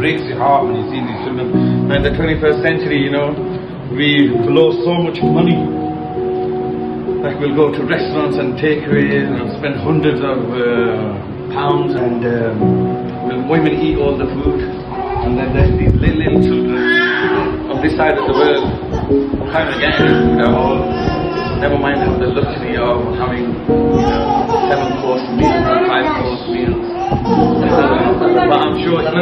heart when you see these children. And in the 21st century, you know, we blow so much money. Like we'll go to restaurants and takeaways and spend hundreds of uh, pounds and um, women eat all the food. And then there's these little, little children on this side of the world kind of getting the whole, never mind how the luxury of having, you know, seven course meals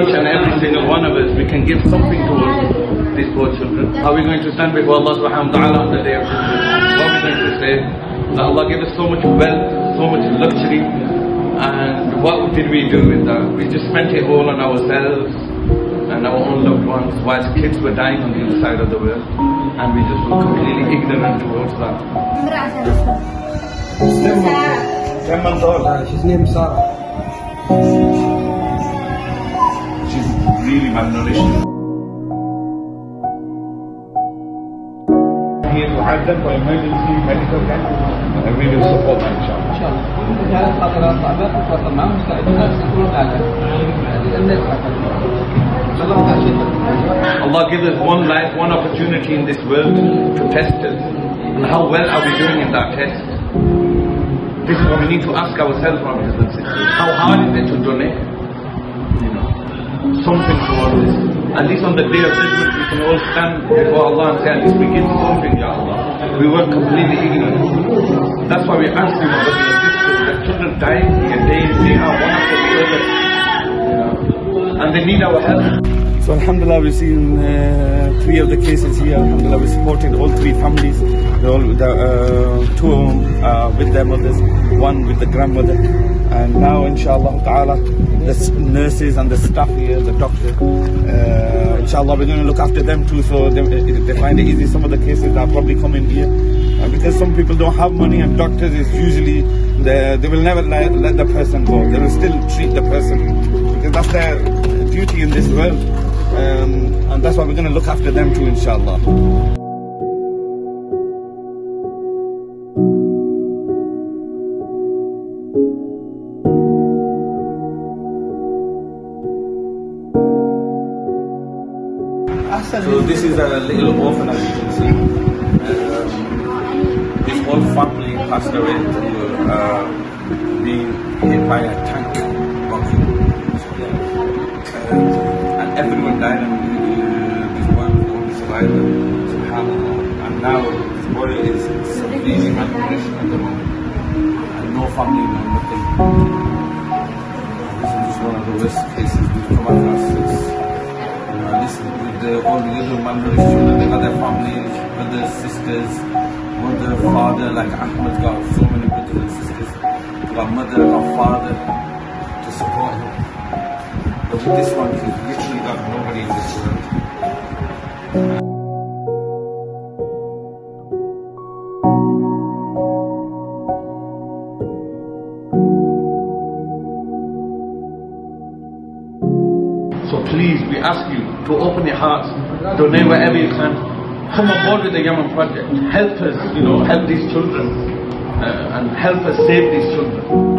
each and every single one of us, we can give something towards these poor children. Are we going to stand before Allah subhanahu wa ta'ala on the day of judgment? What are we going to say? That Allah gave us so much wealth, so much luxury, and what did we do with that? We just spent it all on ourselves and our own loved ones, whilst kids were dying on the other side of the world, and we just were completely ignorant towards that. Ten months old. She's named Sarah really malnourished. Allah gives us one life, one opportunity in this world to test us. And how well are we doing in that test? This is what we need to ask ourselves, brothers and sisters. How hard is it to donate? Something towards this. At least on the day of judgment, we can all stand before Allah and say, at least we give something, Ya Allah. We were completely ignorant. That's why we ask you, brothers the children dying here day in, day out, one after the other. And they need our help. So Alhamdulillah, we've seen uh, three of the cases here. Alhamdulillah, we supported all three families. All, the, uh, two of them uh, with their mothers, one with the grandmother. And now, inshallah ta'ala, the nurses and the staff here, the doctor, uh, inshallah, we're going to look after them too. So they, they find it easy. Some of the cases are probably coming here. Because some people don't have money and doctors is usually, the, they will never let, let the person go. They will still treat the person. Because that's their duty in this world. And that's why we're going to look after them too, inshallah. So this is a little orphan as you can see. Um, this whole family passed away through uh, being hit by a tank boxing. Um, and everyone died and uh, this one only survivor. Subhanallah. And now this boy is severely malnourished at the moment. And no family, no nothing. This is just one of the worst cases we've come across. It's, you know, this with the, all the other malnourished children, they got their families, brothers, sisters, mother, father, like Ahmed's got so many brothers and sisters. Got mother, got father to support him. This one, he's literally got nobody in this world. So please, we ask you to open your hearts, donate wherever you can. Come on board with the Yemen project. Help us, you know, help these children uh, and help us save these children.